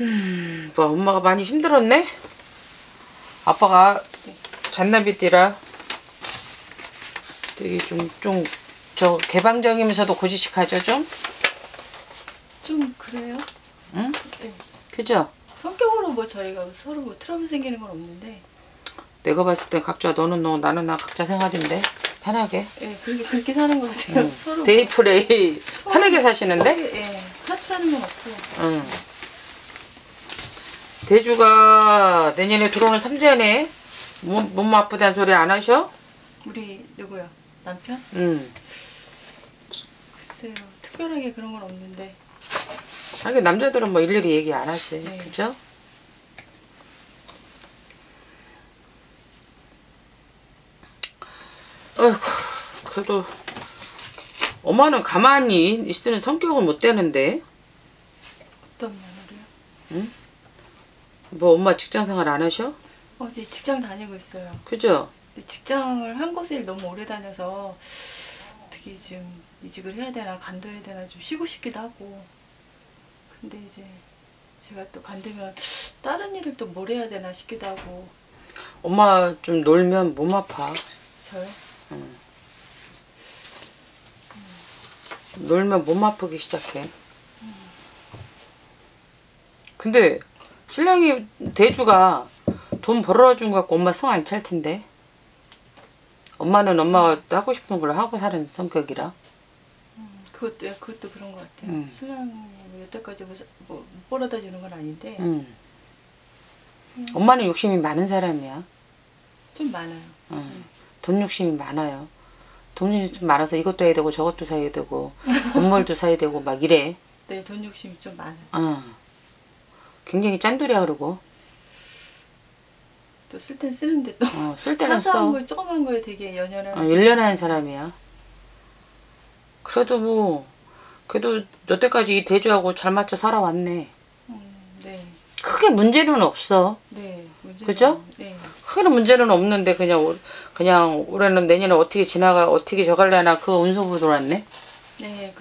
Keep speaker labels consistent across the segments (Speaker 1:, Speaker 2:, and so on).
Speaker 1: 음, 뭐 엄마가 많이 힘들었네? 아빠가 잔나비 띠라 되게 좀, 좀, 저 개방적이면서도 고지식하죠, 좀?
Speaker 2: 좀 그래요?
Speaker 1: 응?
Speaker 2: 네.
Speaker 1: 그죠?
Speaker 2: 성격으로 뭐 저희가 서로 뭐 트러블 생기는 건 없는데
Speaker 1: 내가 봤을 땐 각자 너는 너, 나는 나 각자 생활인데 편하게.
Speaker 2: 예, 그렇게 그렇게 사는 것 같아요.
Speaker 1: 응.
Speaker 2: 서로
Speaker 1: 개인플레이 편하게 사시는데?
Speaker 2: 예, 사치하는 건 없고
Speaker 1: 응. 대주가 내년에 들어오는 삼재네. 몸, 몸 아프다는 소리 안 하셔?
Speaker 2: 우리 누구요? 남편?
Speaker 1: 응.
Speaker 2: 글쎄요. 특별하게 그런 건 없는데
Speaker 1: 하긴 남자들은 뭐 일일이 얘기 안 하지.
Speaker 2: 네.
Speaker 1: 그죠? 어이구, 그래도 엄마는 가만히 있으는 성격은 못 되는데.
Speaker 2: 어떤 면으로요?
Speaker 1: 뭐 엄마 직장 생활 안 하셔?
Speaker 2: 어, 이제 직장 다니고 있어요.
Speaker 1: 그죠?
Speaker 2: 근데 직장을 한 곳에 너무 오래 다녀서 어떻게 지금 이직을 해야 되나 간도해야 되나 좀 쉬고 싶기도 하고 근데 이제 제가 또 간두면 다른 일을 또 뭘 해야 되나 싶기도 하고
Speaker 1: 엄마 좀 놀면 몸 아파.
Speaker 2: 저요?
Speaker 1: 놀면 몸 아프기 시작해. 근데 신랑이 대주가 돈 벌어준 거 갖고 엄마 성 안 찰 텐데. 엄마는 엄마가 하고 싶은 걸 하고 사는 성격이라.
Speaker 2: 음, 그것도 예, 그것도 그런 것 같아요.
Speaker 1: 음.
Speaker 2: 신랑이 뭐 여태까지 뭐, 사- 뭐 벌어다 주는 건 아닌데
Speaker 1: 응. 엄마는 욕심이 많은 사람이야.
Speaker 2: 좀 많아요.
Speaker 1: 응. 돈 욕심이 많아요. 돈이 좀 많아서 이것도 해야 되고 저것도 사야 되고 건물도 사야 되고 막 이래.
Speaker 2: 네, 돈 욕심이 좀 많아요.
Speaker 1: 어. 굉장히 짠돌이야 그러고
Speaker 2: 또 쓸 땐 쓰는데 또
Speaker 1: 어, 쓸 때는
Speaker 2: 사소한
Speaker 1: 써.
Speaker 2: 거에 조그만 거에 되게 연연을
Speaker 1: 어, 일련하는 사람이야. 그래도 뭐 그래도 여태까지 이 대주하고 잘 맞춰 살아왔네.
Speaker 2: 음, 네,
Speaker 1: 크게 문제는 없어.
Speaker 2: 네, 문제는-
Speaker 1: 그죠?
Speaker 2: 네,
Speaker 1: 크게 문제는 없는데 그냥 올- 그냥 올해는 내년에 어떻게 지나가 어떻게 저갈래나 그 운석으로 돌았네.
Speaker 2: 네.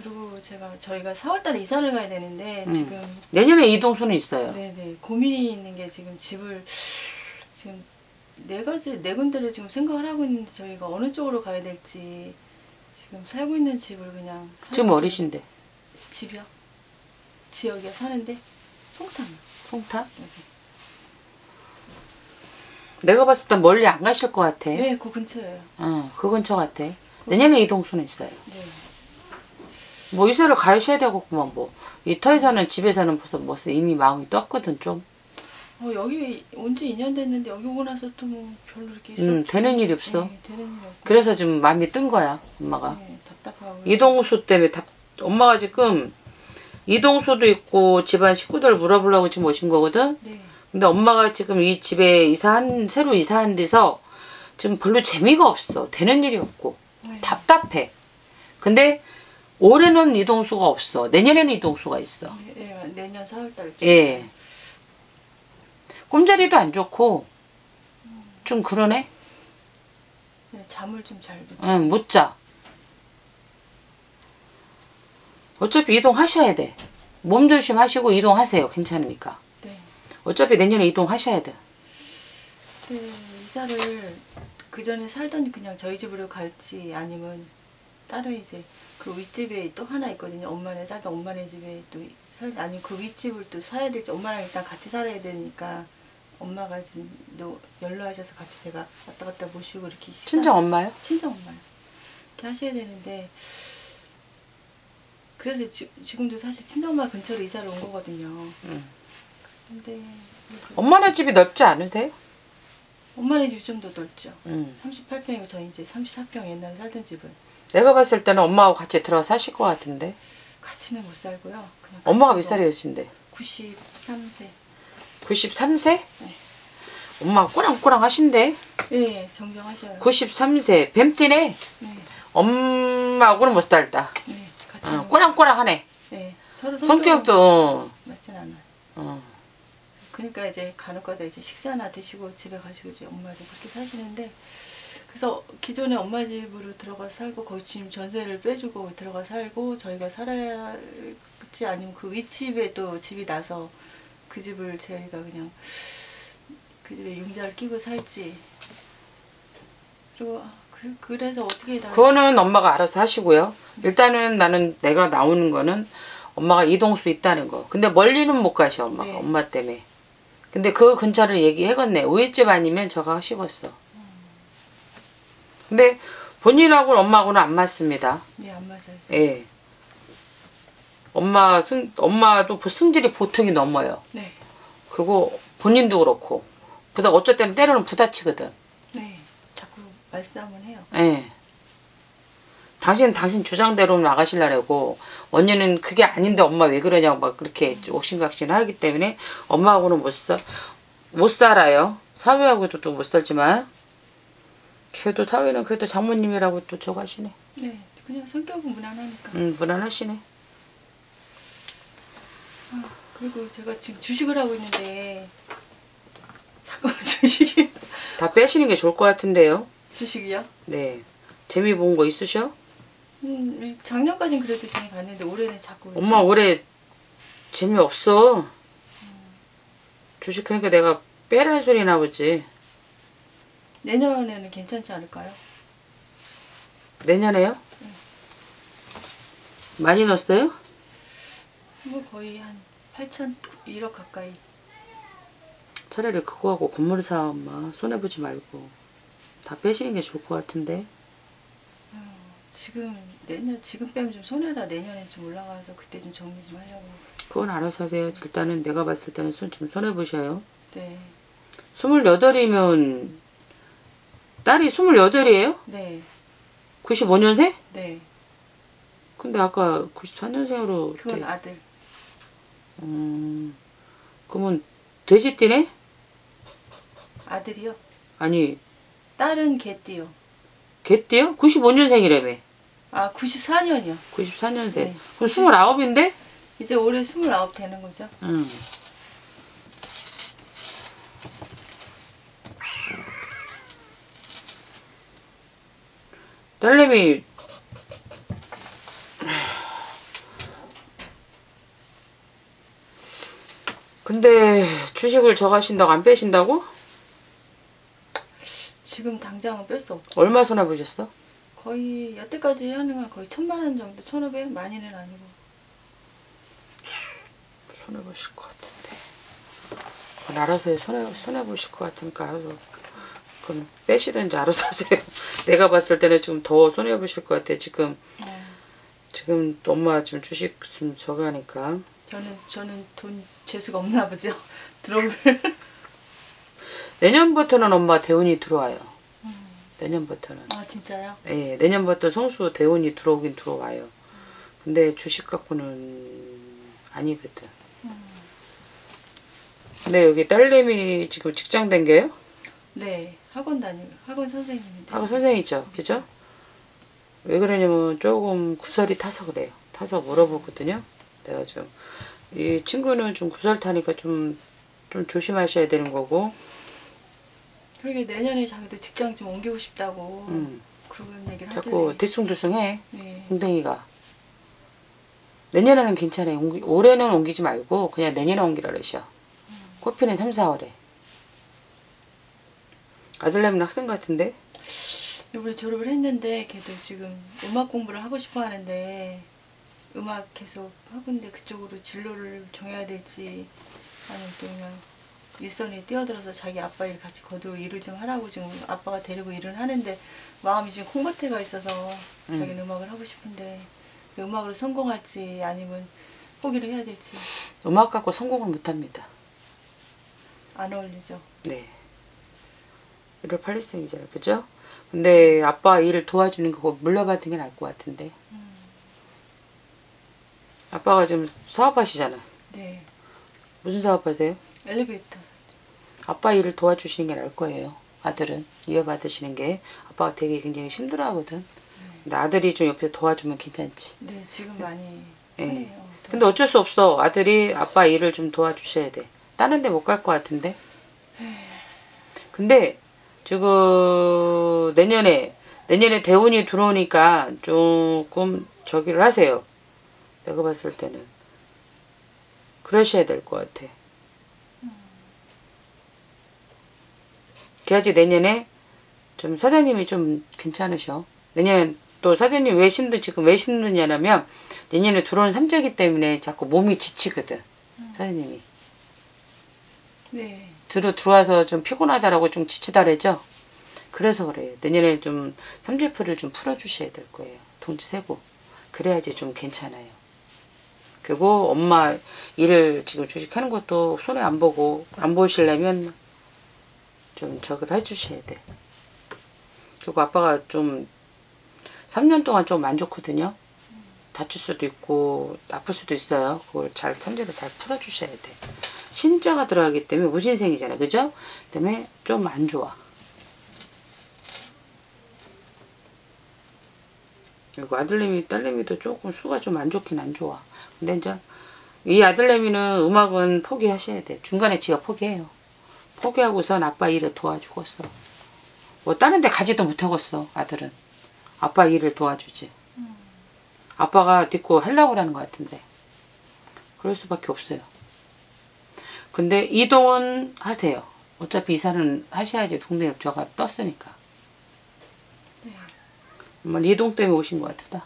Speaker 2: 제가 저희가 4월달에 이사를 가야 되는데
Speaker 1: 음.
Speaker 2: 지금
Speaker 1: 내년에 이동수는 있어요.
Speaker 2: 네, 네 고민이 있는 게 지금 집을 지금 네 가지 네 군데를 지금 생각을 하고 있는데 저희가 어느 쪽으로 가야 될지 지금 살고 있는 집을 그냥
Speaker 1: 지금 어리신데
Speaker 2: 집이요? 지역에 사는데 송탄.
Speaker 1: 송타? 내가 봤을 땐 멀리 안 가실 것 같아.
Speaker 2: 네, 그 근처예요.
Speaker 1: 어, 그 근처 같아. 내년에 이동수는 있어요.
Speaker 2: 네.
Speaker 1: 뭐 이사를 가셔야 되겠구만 뭐. 이 터에서는 집에서는 벌써 뭐 이미 마음이 떴거든 좀.
Speaker 2: 어, 여기 온 지 2년 됐는데 여기 오고 나서 또 뭐 별로 이렇게
Speaker 1: 음, 되는 일이 없어.
Speaker 2: 네, 되는 일이 없고.
Speaker 1: 그래서 좀 마음이 뜬 거야 엄마가.
Speaker 2: 네, 답답하고.
Speaker 1: 이동수 때문에 답, 엄마가 지금 이동수도 있고 집안 식구들 물어보려고 지금 오신 거거든.
Speaker 2: 네.
Speaker 1: 근데 엄마가 지금 이 집에 이사한 새로 이사한 데서 지금 별로 재미가 없어. 되는 일이 없고
Speaker 2: 네.
Speaker 1: 답답해. 근데 올해는 이동수가 없어. 내년에는 이동수가 있어.
Speaker 2: 네, 네, 내년 4월달.
Speaker 1: 예. 꿈자리도 안 좋고 좀 그러네.
Speaker 2: 네, 잠을 좀 잘 못.
Speaker 1: 응, 못 자. 어차피 이동하셔야 돼. 몸 조심하시고 이동하세요. 괜찮으니까.
Speaker 2: 네.
Speaker 1: 어차피 내년에 이동하셔야 돼.
Speaker 2: 네, 이사를 그 전에 살던 그냥 저희 집으로 갈지 아니면 다른 이제 그 윗집에 또 하나 있거든요. 엄마네 살던 엄마네 집에 또 살, 아니 그 윗집을 또 사야 될지 엄마랑 일단 같이 살아야 되니까 엄마가 지금 너 연로하셔서 같이 제가 왔다 갔다 모시고 이렇게
Speaker 1: 친정 엄마요?
Speaker 2: 친정 엄마요. 이렇게 하셔야 되는데 그래서 지, 지금도 사실 친정 엄마 근처로 이사를 온 거거든요.
Speaker 1: 응.
Speaker 2: 근데 그래서
Speaker 1: 엄마네 집이 넓지 않으세요?
Speaker 2: 엄마네 집이 좀 더 넓죠.
Speaker 1: 응.
Speaker 2: 38평이고 저희 이제 34평 옛날에 살던 집은
Speaker 1: 내가 봤을 때는 엄마하고 같이 들어 사실 것 같은데.
Speaker 2: 같이는 못 살고요. 그냥
Speaker 1: 엄마가 몇 살이신데?
Speaker 2: 93세.
Speaker 1: 93세?
Speaker 2: 네.
Speaker 1: 엄마 꼬랑꼬랑 하신데?
Speaker 2: 예, 정정하셔요.
Speaker 1: 93세. 뱀띠네?
Speaker 2: 네,
Speaker 1: 엄마하고는 못 살다.
Speaker 2: 네, 같이.
Speaker 1: 어, 꼬랑꼬랑하네.
Speaker 2: 네, 서로
Speaker 1: 성격도, 어,
Speaker 2: 맞진 않아요.
Speaker 1: 어.
Speaker 2: 그러니까 이제 간혹가다 이제 식사나 드시고 집에 가시고 이제 엄마도 그렇게 사시는데 그래서 기존에 엄마 집으로 들어가 살고 거기 지금 전세를 빼주고 들어가 살고 저희가 살아야지 아니면 그 윗집에 또 집이 나서 그 집을 저희가 그냥 그 집에 융자를 끼고 살지. 그리고 아, 그, 그래서 어떻게 나
Speaker 1: 그거는 엄마가 알아서 하시고요. 일단은 나는 내가 나오는 거는 엄마가 이동수 있다는 거. 근데 멀리는 못 가셔 엄마가
Speaker 2: 네.
Speaker 1: 엄마 때문에. 근데 그 근처를 얘기해갔네. 우유집 아니면 저가 하시겠어. 근데 본인하고는 엄마하고는 안 맞습니다.
Speaker 2: 네, 안 맞아요.
Speaker 1: 예. 엄마 승 엄마도 승질이 보통이 넘어요.
Speaker 2: 네,
Speaker 1: 그거 본인도 그렇고. 그다 어쩔 때는 때로는 부딪히거든.
Speaker 2: 네. 자꾸 말싸움을 해요.
Speaker 1: 예. 당신 당신 주장대로 나가실라고 언니는 그게 아닌데 엄마 왜 그러냐고 막 그렇게 옥신각신 하기 때문에 엄마하고는 못 사, 못 살아요. 사위하고도 또 못 살지만 걔도 사위는 그래도 장모님이라고 또 저거 하시네.
Speaker 2: 네, 그냥 성격은 무난하니까.
Speaker 1: 음, 무난하시네.
Speaker 2: 그리고 제가 지금 주식을 하고 있는데 자꾸 주식이
Speaker 1: 다 빼시는 게 좋을 것 같은데요.
Speaker 2: 주식이요?
Speaker 1: 네. 재미 본 거 있으셔?
Speaker 2: 음, 작년까지는 그래도 재미 봤는데 올해는 자꾸
Speaker 1: 엄마 올해 재미없어. 주식 그러니까 내가 빼라는 소리 나보지.
Speaker 2: 내년에는 괜찮지 않을까요?
Speaker 1: 내년에요? 많이 넣었어요?
Speaker 2: 뭐 거의 한 8천 1억 가까이.
Speaker 1: 차라리 그거 하고 건물 사 엄마 손해 보지 말고 다 빼시는 게 좋을 것 같은데
Speaker 2: 지금 내년 지금 빼면 좀 손해라 내년에 좀 올라가서 그때 좀 정리 좀 하려고.
Speaker 1: 그건 알아서 하세요 일단은 내가 봤을 때는 손 좀 손해 보셔요
Speaker 2: 네,
Speaker 1: 스물여덟이면 딸이 스물여덟이에요?
Speaker 2: 네,
Speaker 1: 95년생?
Speaker 2: 네.
Speaker 1: 근데 아까 94년생으로
Speaker 2: 그건 아들.
Speaker 1: 음, 그러면 돼지띠네?
Speaker 2: 아들이요.
Speaker 1: 아니
Speaker 2: 딸은 개띠요.
Speaker 1: 개띠요? 95년생이라며
Speaker 2: 아 94년이요.
Speaker 1: 94년생
Speaker 2: 네.
Speaker 1: 그럼 스물아홉인데?
Speaker 2: 이제 올해 29 되는 거죠.
Speaker 1: 응. 딸내미 근데 주식을 저 가신다고 안 빼신다고?
Speaker 2: 지금 당장은 뺄 수 없고
Speaker 1: 얼마 손해 보셨어?
Speaker 2: 거의 여태까지 하는 건 거의 천만 원 정도, 천오백 많이는 아니고.
Speaker 1: 손해 보실 것 같은데. 알아서 해. 손해 손해 보실 것 같으니까 알아서 그럼 빼시든지 알아서 하세요. 내가 봤을 때는 지금 더 손해 보실 것 같아. 지금
Speaker 2: 어,
Speaker 1: 지금 또 엄마 지금 주식 좀 저거 하니까
Speaker 2: 저는 저는 돈 재수가 없나 보죠. 들어볼.
Speaker 1: 내년부터는 엄마 대운이 들어와요. 내년부터는.
Speaker 2: 아 진짜요?
Speaker 1: 예, 내년부터 성수 대운이 들어오긴 들어와요. 근데 주식 갖고는 아니거든. 근데 여기 딸내미 지금 직장 댕겨요?
Speaker 2: 네, 학원 다니 학원 선생님인데.
Speaker 1: 하고 선생이죠, 그죠? 왜 그러냐면 조금 구설이 타서 그래요. 타서 물어보거든요. 내가 좀 이 친구는 좀 구설 타니까 좀 좀 조심하셔야 되는 거고.
Speaker 2: 그러게 내년에 자기도 직장 좀 옮기고 싶다고
Speaker 1: 음,
Speaker 2: 그런 얘기를
Speaker 1: 자꾸. 뒤숭뒤숭해.
Speaker 2: 네.
Speaker 1: 궁뎅이가. 내년에는 괜찮아요. 옮기, 올해는 옮기지 말고 그냥 내년에 옮기라 그러셔. 꽃피는 3, 4월에. 아들내미는 학생 같은데?
Speaker 2: 이번에 졸업을 했는데 걔도 지금 음악 공부를 하고 싶어 하는데 음악 계속 하고 있는데 그쪽으로 진로를 정해야 될지 아니면 또 그냥 일선에 뛰어들어서 자기 아빠 일 같이 거두고 일을 좀 하라고 지금 아빠가 데리고 일을 하는데 마음이 지금 콩밭에 가 있어서
Speaker 1: 음.
Speaker 2: 자기는 음악을 하고 싶은데 그 음악으로 성공할지 아니면 포기를 해야 될지
Speaker 1: 음악 갖고 성공을 못합니다.
Speaker 2: 안 어울리죠.
Speaker 1: 네. 1월 8일생이잖아요. 그죠? 근데 아빠 일을 도와주는 거 물려받은 게 나을 것 같은데. 아빠가 지금 사업하시잖아.
Speaker 2: 네.
Speaker 1: 무슨 사업하세요?
Speaker 2: 엘리베이터.
Speaker 1: 아빠 일을 도와주시는 게 나을 거예요. 아들은 이어받으시는 게 아빠가 되게 굉장히 힘들어하거든. 근데 아들이 좀 옆에서 도와주면 괜찮지.
Speaker 2: 네, 지금 많이
Speaker 1: 예.
Speaker 2: 하네요.
Speaker 1: 근데 어쩔 수 없어. 아들이 아빠 일을 좀 도와주셔야 돼. 다른 데 못 갈 것 같은데. 근데 지금 내년에 내년에 대운이 들어오니까 조금 저기를 하세요. 내가 봤을 때는 그러셔야 될 것 같아. 그래야지 내년에 좀 사장님이 좀 괜찮으셔. 내년 또 사장님 왜 신도 지금 왜 힘드냐면 내년에 들어온 삼자기 때문에 자꾸 몸이 지치거든. 음. 사장님이.
Speaker 2: 네.
Speaker 1: 들어 들어와서 좀 피곤하다라고 좀 지치다 그러죠. 그래서 그래요. 내년에 좀 삼재풀을 좀 풀어주셔야 될 거예요. 동지 세고 그래야지 좀 괜찮아요. 그리고 엄마 일을 지금 주식하는 것도 손에 안 보고 안 보시려면 좀 저걸 해주셔야 돼. 그리고 아빠가 좀 3년 동안 좀 안 좋거든요. 다칠 수도 있고 아플 수도 있어요. 그걸 잘 삼재를 잘 풀어주셔야 돼. 신자가 들어가기 때문에 무신생이잖아요. 그죠? 때문에 좀 안 좋아. 그리고 아들내미, 딸내미도 조금 수가 좀 안 좋긴 안 좋아. 근데 이제 이 아들내미는 음악은 포기하셔야 돼. 중간에 지가 포기해요. 포기하고선 아빠 일을 도와주겠어. 뭐 다른 데 가지도 못하겠어, 아들은. 아빠 일을 도와주지. 아빠가 듣고 하려고 하는 것 같은데. 그럴 수밖에 없어요. 근데 이동은 하세요. 어차피 이사는 하셔야지 동네 저가 떴으니까. 엄마 이동 때문에 오신 것 같다.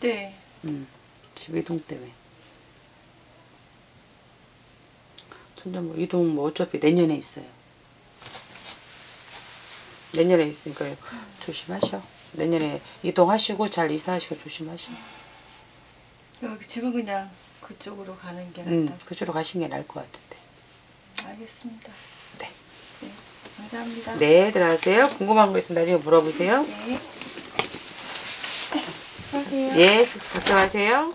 Speaker 2: 네.
Speaker 1: 음, 집 이동 때문에. 점점 뭐 이동 뭐 어차피 내년에 있어요. 내년에 있으니까 조심하셔. 내년에 이동하시고 잘 이사하시고 조심하셔.
Speaker 2: 여기 집은 그냥 그쪽으로 가는 게
Speaker 1: 음,
Speaker 2: 낫다.
Speaker 1: 그쪽으로 가시는 게 나을 것 같은데.
Speaker 2: 알겠습니다.
Speaker 1: 네.
Speaker 2: 네. 감사합니다.
Speaker 1: 네, 들어가세요. 궁금한 거 있으면 나중에 물어보세요.
Speaker 2: 네. 하세요.
Speaker 1: 예, 걱정하세요.